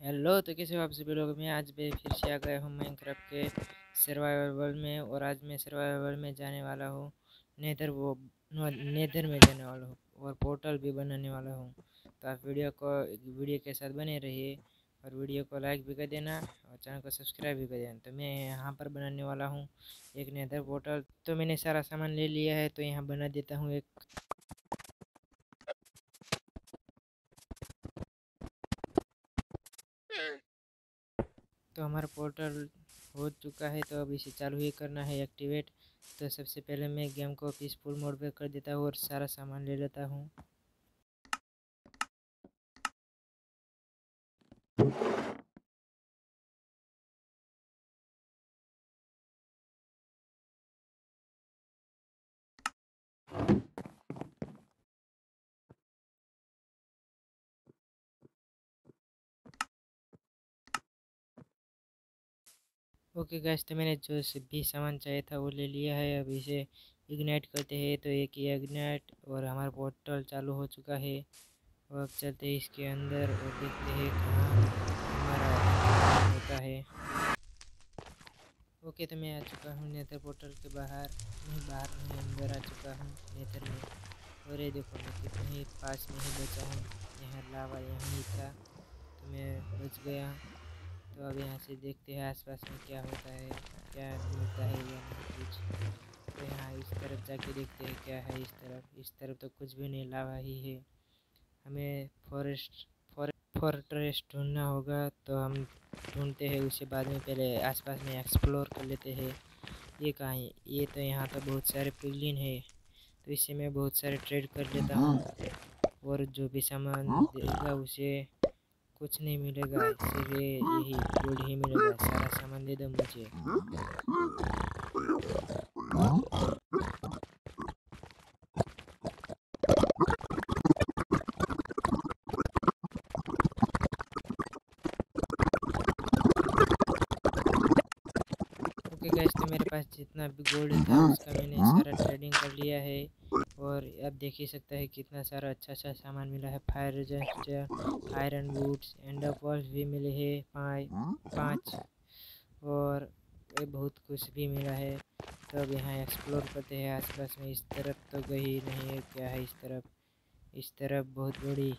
Hello तो कैसे हो आप सभी लोग? मैं आज भी फिर से आ गया हूँ माइनक्राफ्ट के सर्वाइवल वर्ल्ड में और आज मैं सर्वाइवल वर्ल्ड में जाने वाला हूँ। नेदर वो नेदर में जाने वाला हूँ और पोर्टल भी बनाने वाला हूँ। तो आप वीडियो को, वीडियो के साथ बने रहिए और वीडियो को लाइक भी कर देना और चैनल को सब्सक्राइब भी कर देना। तो मैं यहाँ पर बनाने वाला हूँ एक नेदर पोर्टल तो मैंने सारा सामान ले लिया है तो यहाँ बना देता हूँ एक तो हमारा पोर्टल हो चुका है तो अब इसे चालू ही करना है, एक्टिवेट। तो सबसे पहले मैं गेम को पीसफुल मोड पर कर देता हूँ और सारा सामान ले लेता हूँ। ओके गैस तो मैंने जो भी सामान चाहिए था वो ले लिया है। अब इसे इग्नाइट करते हैं तो एक ही इग्नाइट और हमारा पोर्टल चालू हो चुका है। और अब चलते हैं इसके अंदर और देखते हैं कहाँ हमारा होता है। ओके तो मैं आ चुका हूँ नेतर पोर्टल के बाहर। नहीं बाहर नहीं, अंदर आ चुका हूँ नेथर में। और ये देखो, मैं कितने ही पास में ही बचा हूँ। यहाँ लावा यहीं था तो मैं बच गया। तो अब यहाँ से देखते हैं आसपास में क्या होता है, क्या मिलता है या नहीं कुछ। तो यहाँ इस तरफ़ जाके देखते हैं क्या है इस तरफ़। इस तरफ़ तो कुछ भी नहीं, लावा ही है। हमें फॉरेस्ट फॉरेस्ट ढूंढना होगा तो हम ढूंढते हैं, उसके बाद में पहले आसपास में एक्सप्लोर कर लेते हैं। ये कहाँ है? ये तो यहाँ तो बहुत सारे पिगलिन है तो इससे मैं बहुत सारे ट्रेड कर लेता हूँ। और जो भी सामान देगा, उसे कुछ नहीं मिलेगा इसलिए यही गोल्ड ही मिलेगा, सारा सामान दे दो मुझे। ओके गैस तो मेरे पास जितना भी गोल्ड था, उसका मैंने सारा ट्रेडिंग कर लिया है। और अब देख ही सकता है कितना सारा अच्छा अच्छा सामान मिला है। Fire resistor iron woods and भी मिले हैं, पाँच और ये बहुत कुछ भी मिला है। तो अब यहाँ एक्सप्लोर करते हैं, आसपास में इस तरफ़ तो गई नहीं है, क्या है इस तरफ़? इस तरफ़ बहुत बड़ी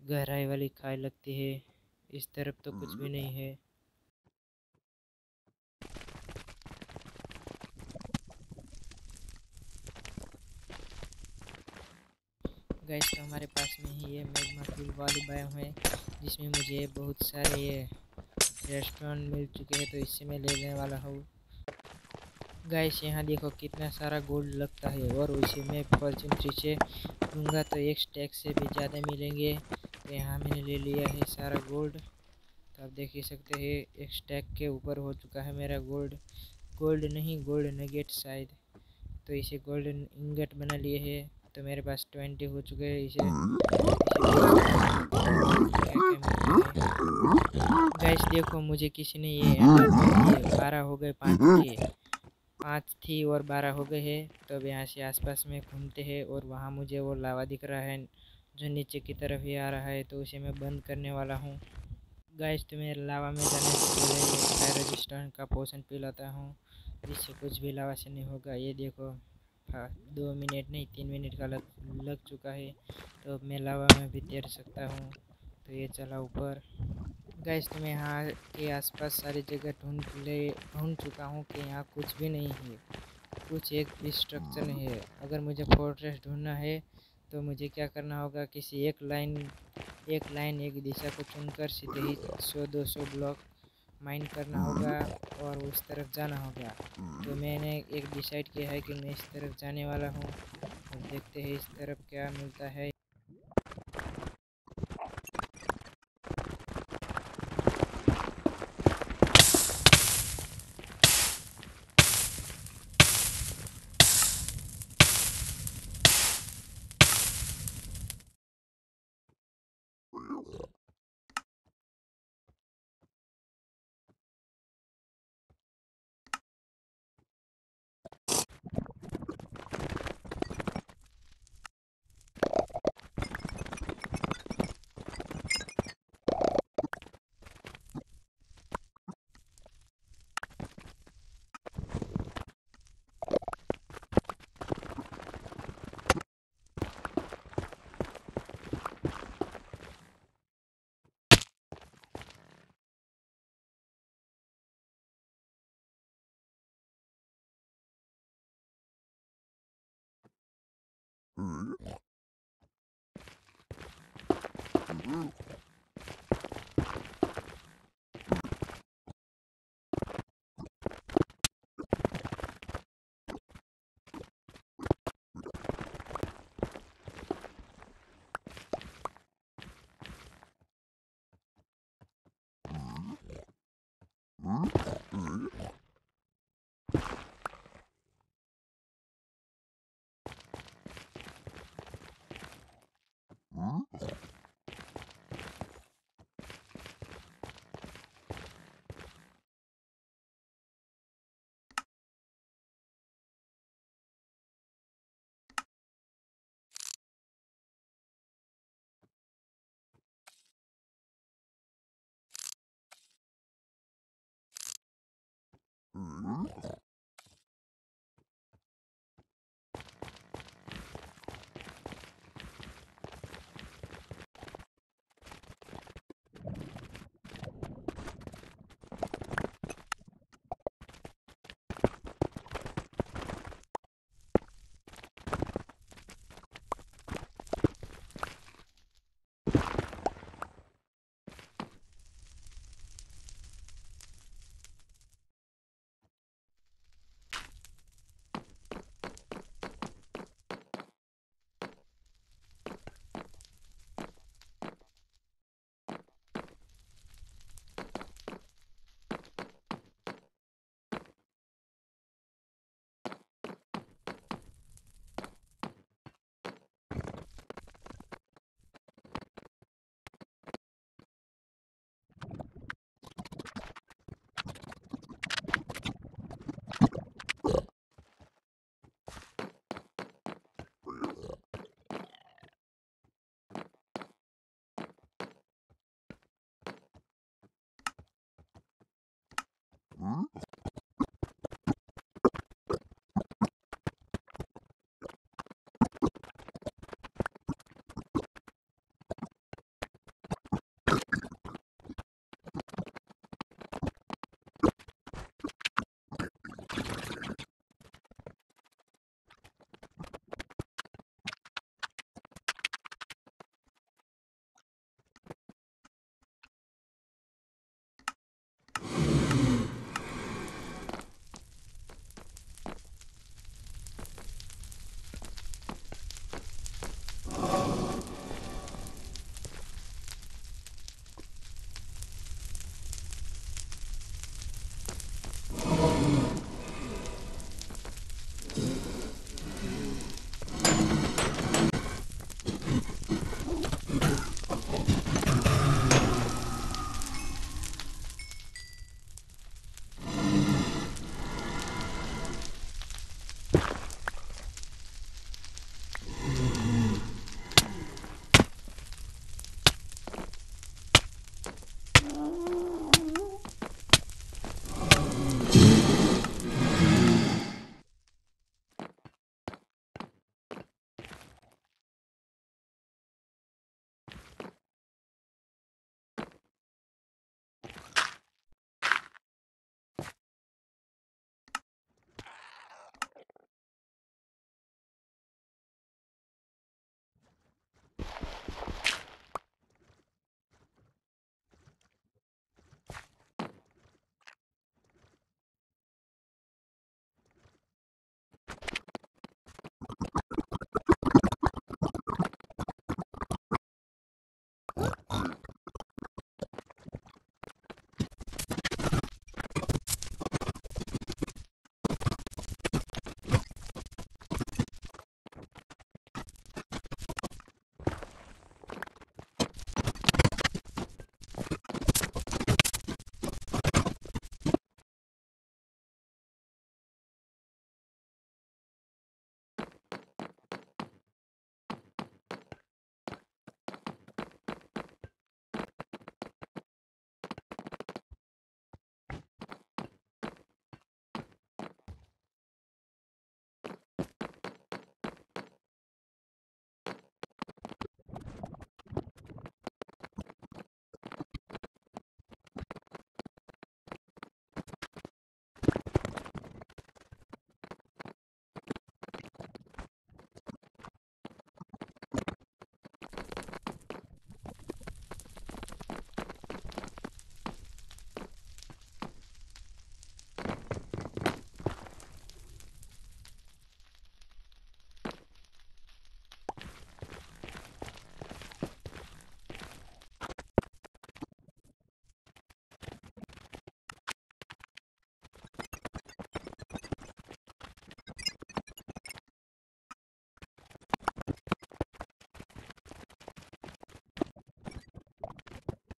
गहराई वाली खाई लगती है, इस तरफ़ तो कुछ भी नहीं है। गैस तो हमारे पास में ही ये मैग्मा फील वाली बायो है, जिसमें मुझे बहुत सारे ये रेस्टोरेंट मिल चुके हैं तो इससे मैं ले लेने वाला हूँ। गैस यहाँ देखो कितना सारा गोल्ड लगता है, और उसे मैं फॉर्चून थ्री से लूँगा तो एक स्टैक से भी ज़्यादा मिलेंगे। तो यहाँ मैंने ले लिया है सारा गोल्ड तो आप देख ही सकते हैं, एक स्टैक के ऊपर हो चुका है मेरा गोल्ड गोल्ड नहीं गोल्ड नगेट शायद। तो इसे गोल्डन इंगट बना लिए है। तो मेरे पास ट्वेंटी हो चुके हैं इसे गैस देखो मुझे किसी ने ये बारह हो गए पाँच थी। पाँच थी और बारह हो गए हैं। तो अब यहाँ से आसपास में घूमते हैं और वहाँ मुझे वो लावा दिख रहा है जो नीचे की तरफ़ ही आ रहा है तो उसे मैं बंद करने वाला हूँ। गैस तो मेरे लावा में जाने से पहले फायर रजिस्टर का पोषण पी लाता हूँ जिससे कुछ भी लावा से नहीं होगा। ये देखो। था दो मिनट नहीं, तीन मिनट का लग लग चुका है। तो मैं लावा में भी तैर सकता हूँ। तो ये चला ऊपर। गैस तो मैं यहाँ के आसपास सारी जगह ढूंढ ले, ढूंढ चुका हूँ कि यहाँ कुछ भी नहीं है। कुछ एक भी स्ट्रक्चर नहीं है। अगर मुझे फोर्ट्रेस ढूंढना है तो मुझे क्या करना होगा? किसी एक लाइन एक लाइन एक दिशा को चुनकर सीधे ही सौ दो सौ ब्लॉक माइंड करना होगा और उस तरफ़ जाना होगा तो मैंने एक डिसाइड किया है कि मैं इस तरफ़ जाने वाला हूँ। और देखते हैं इस तरफ़ क्या मिलता है। Mm-hmm. Mm-hmm. Hmm?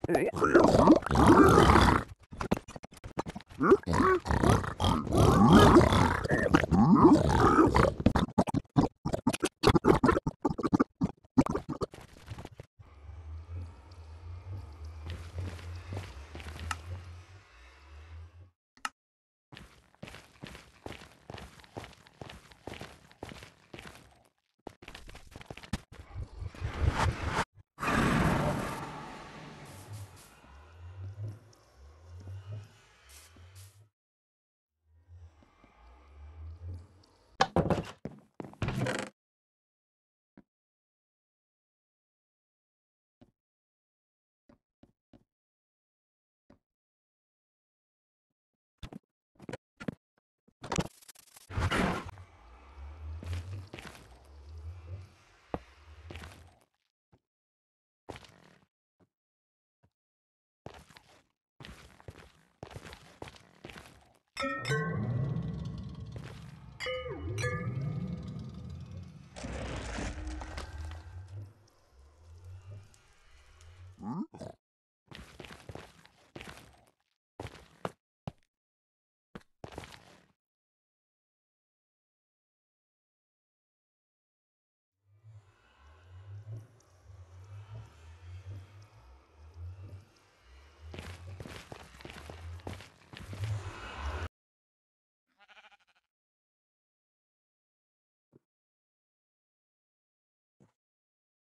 Huh?